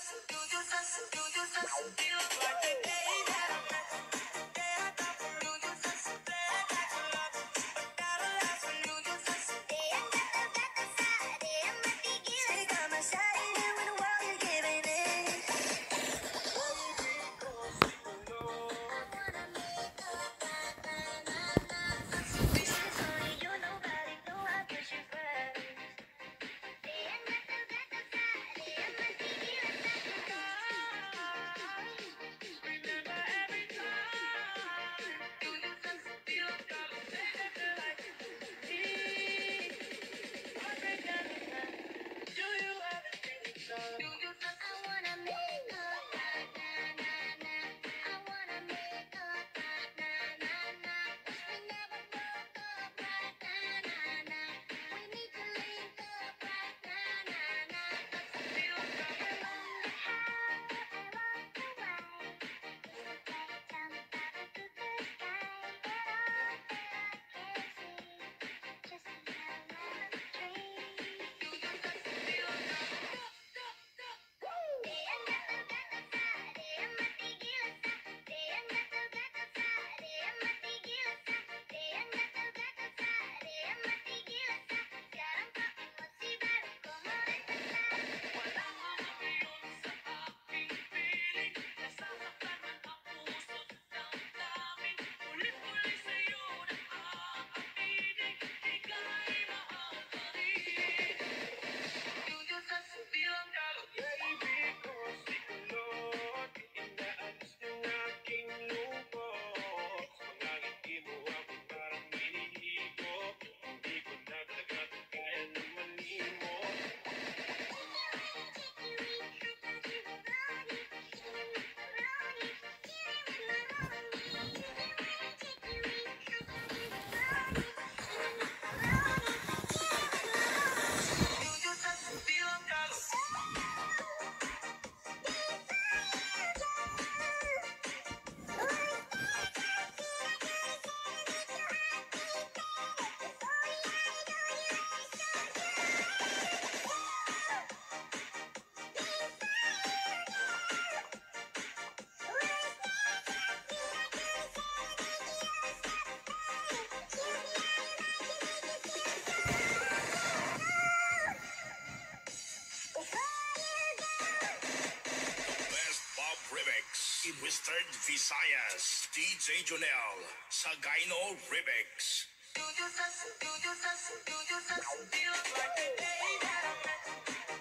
Do you sense, do you sense, feel like the day that I? Fred Visayas, DJ Junel, Sagaino Remix. Do you just, do you just, do you just feel like the day that I met you?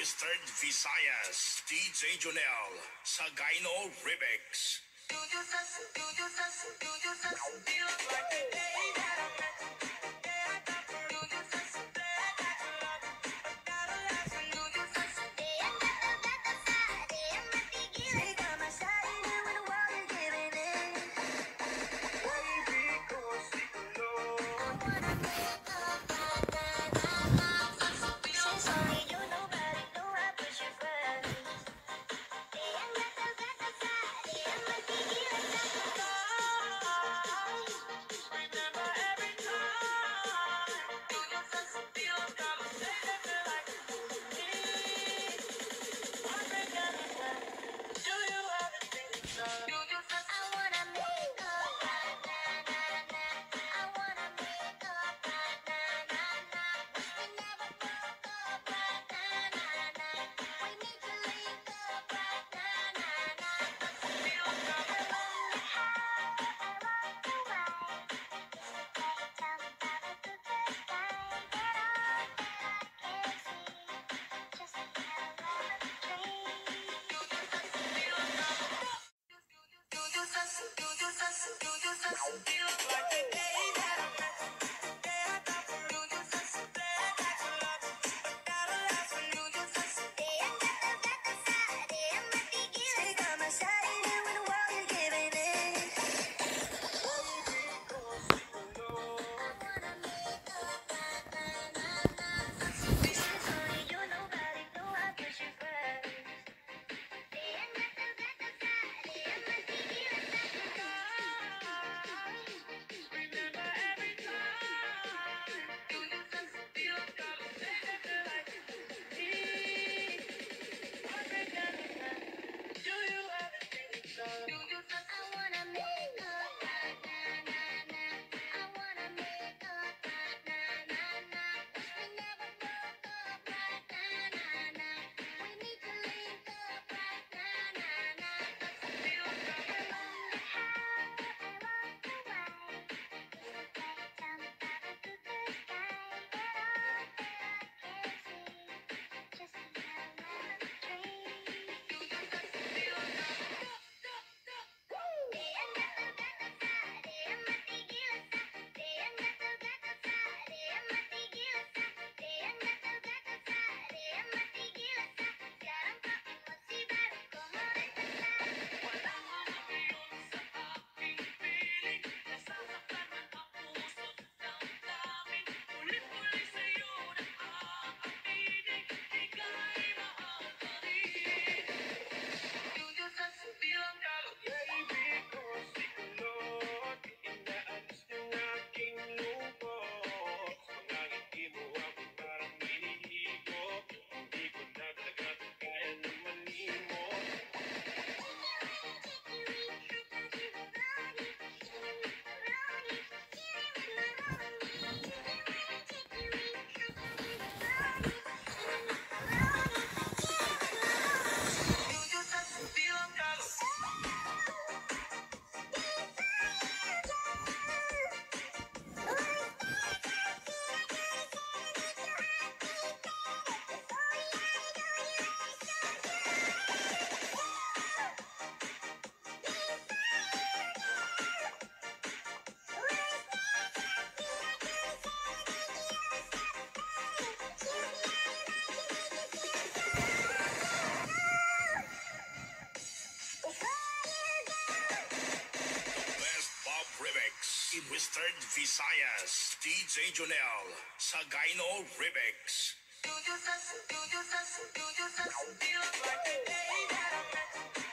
Visayas, DJ Junel, sa Gino Remix. Best Western Visayas, DJ Junel, sa Gino Remix. Feels like the day that I met